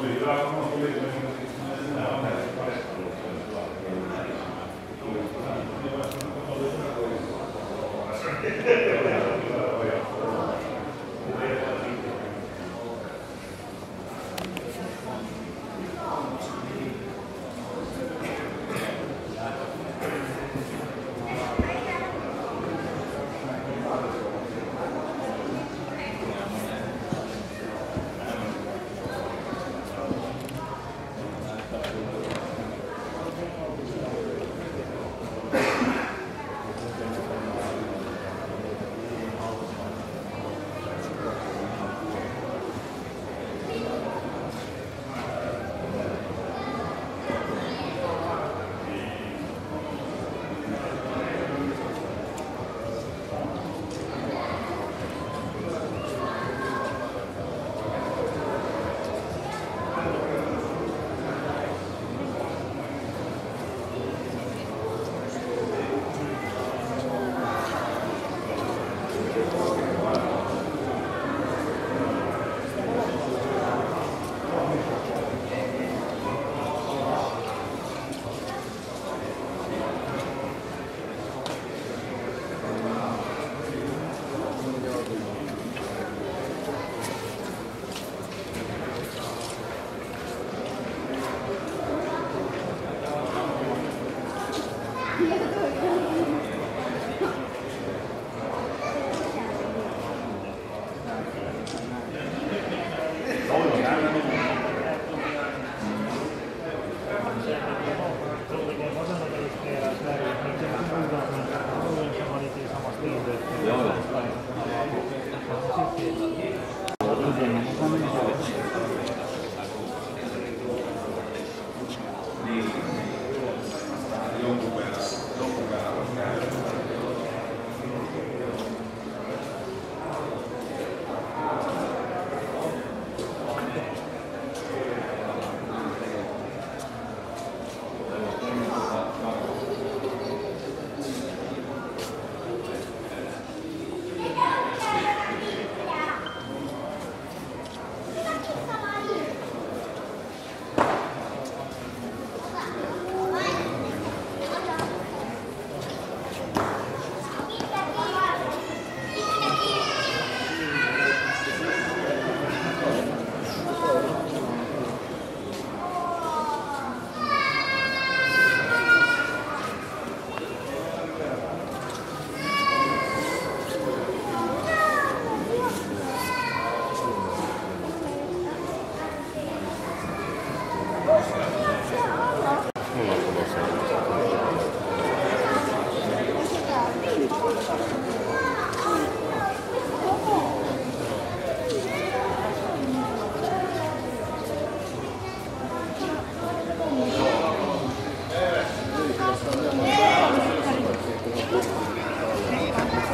Πολύ,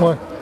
Why?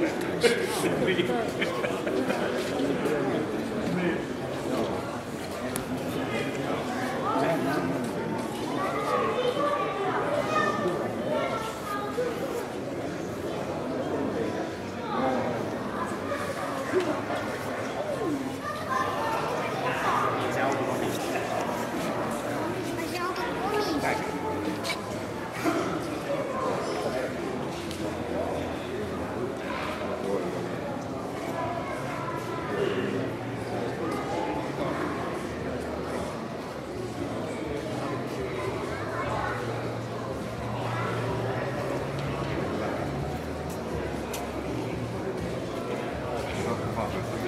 not at times.